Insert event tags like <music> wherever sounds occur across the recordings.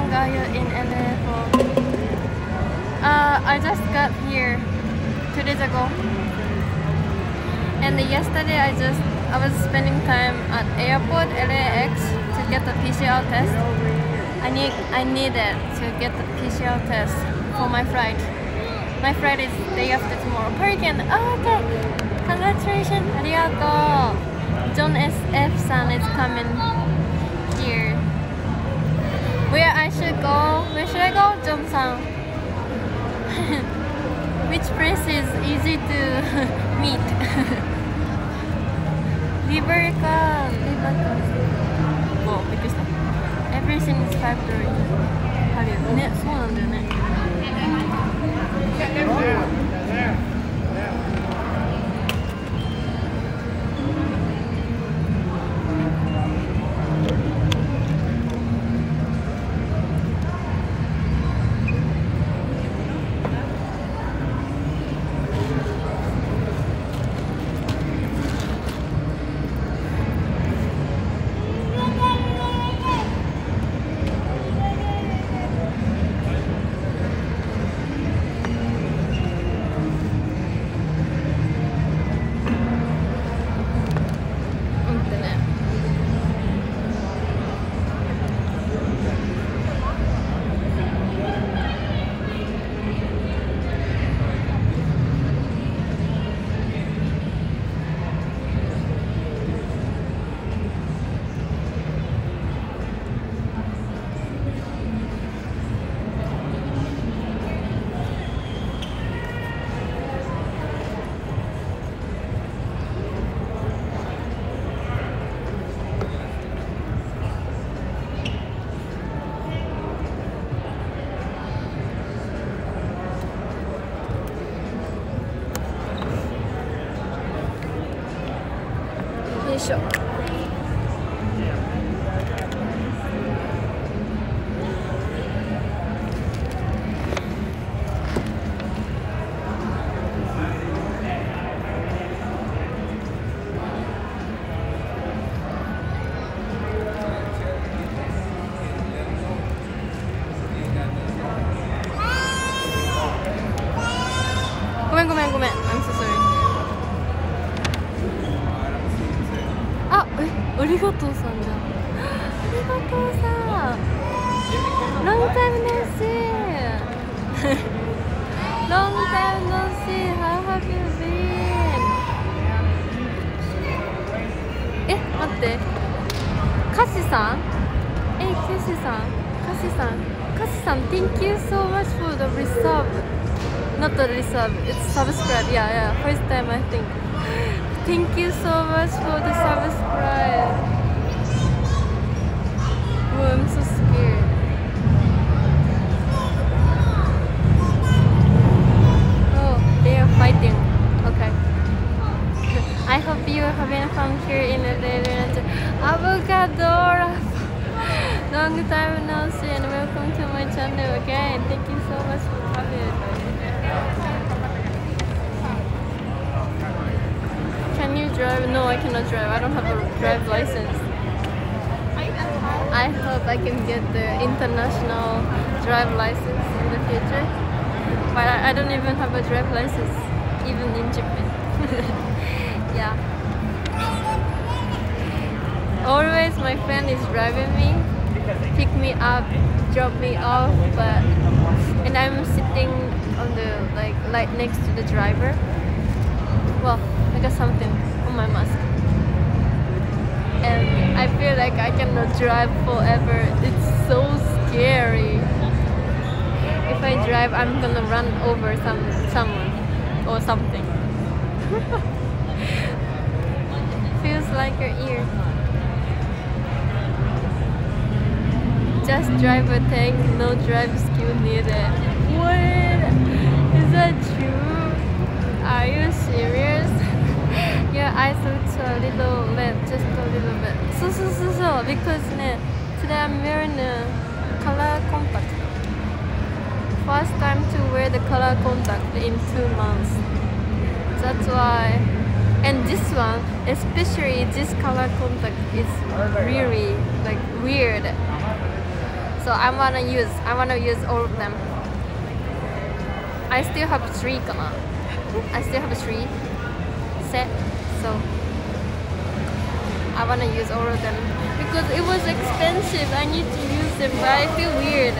long are you in LA? Uh, I just got here two days ago. And yesterday I just I was spending time at airport LAX to get the PCR test. I need I needed to get the PCR test for my flight. My flight is day after tomorrow. Hurricane. Oh, okay. Congratulations. Arigato. John S F san is coming. Where I should go? Where should I go, John san? <laughs> Which place is easy to <laughs> meet? <laughs> Liberca. Liberca. おびっくりした Everything is factory ハリウッドねそうなんだよね ありがとうさんじゃんありがとうさん Long time no see Long time no see How have you been え待ってカシさんえカシさんカシさんカシさん Thank you so much for the resub Not the resub, it's subscribe Yeah, yeah, first time I think Thank you so much for the subscribe. Oh, I'm so scared. Oh, they are fighting. Okay. <laughs> I hope you are having fun here in the later avocado. <laughs> Long time no see and welcome to my channel again. Thank you so much for coming. Can you drive? No, I cannot drive. I don't have a drive license. I hope I can get the international drive license in the future. But I, don't even have a drive license, even in Japan. <laughs> yeah. Always my friend is driving me, pick me up, drop me off, but and I'm sitting on the like like next to the driver. Well, got something on my mask. And I feel like I cannot drive forever. It's so scary. If I drive, I'm gonna run over some someone or something. <laughs> Feels like your ear. Just drive a tank, no drive skill needed. What? Is that true? Are you serious? Eyes look a little red, just a little bit. So, so, so, so, because ne, today I'm wearing a color contact. First time to wear the color contact in two months. That's why. And this one, especially this color contact, is really like weird. So I wanna use I wanna use all of them. I still have three. I still have three set so I wanna use all of them because it was expensive. I need to use them but I feel weird.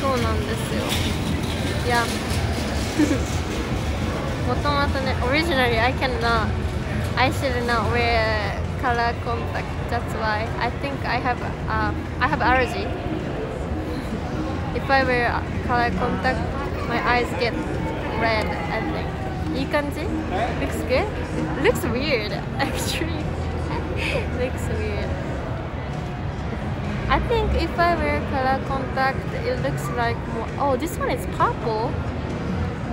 そうなんですよ。いや。<laughs> もともとね、originally I cannot, I should not wear color contact. That's why I think I have, uh, I have allergy. If I wear color contact, my eyes get red, I think. You can see? Looks good? Looks weird, <laughs> actually. Looks weird. I think if I wear color contact, it looks like more... Oh, this one is purple.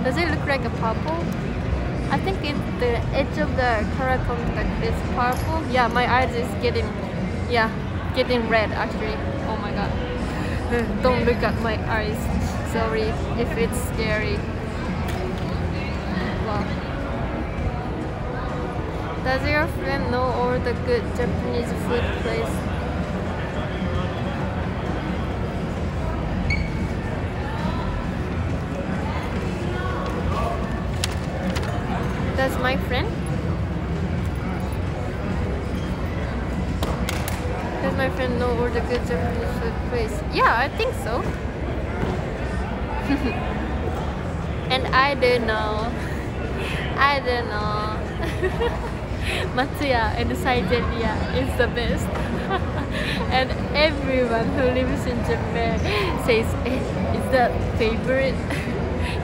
Does it look like a purple? I think the edge of the color contact is purple, yeah, my eyes is getting, yeah, getting red actually. Oh my god. <laughs> Don't look at my eyes. Sorry if it's scary. Does your friend know all the good Japanese food place? Does my friend? Does my friend know all the good Japanese food place? Yeah, I think so. <laughs> and I don't know. <laughs> I don't know. <laughs> Matsuya and Saizeriya is the best. and everyone who lives in Japan says, eh, is that favorite?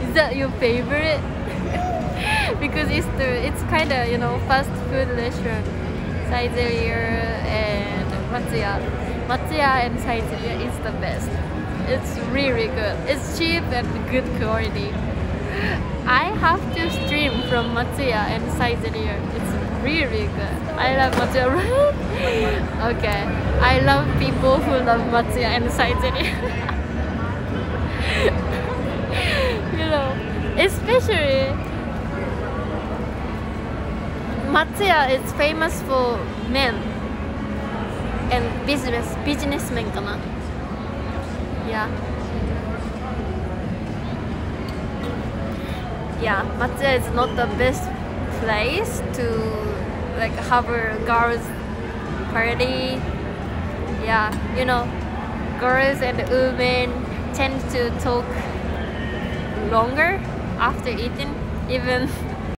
is that your favorite? because it's the it's kind of you know fast food restaurant. Saizeriya and Matsuya. Matsuya and Saizeriya is the best. It's really good. It's cheap and good quality. I have to stream from Matsuya and Saizeriya. It's really good. I love Matsuya, right? okay. I love people who love Matsuya and Saizeriya. <laughs> you know, especially Matsuya is famous for men and business businessmen kana. Yeah. Yeah, Matsuya is not the best place to like have a girls party. Yeah, you know, girls and women tend to talk longer after eating even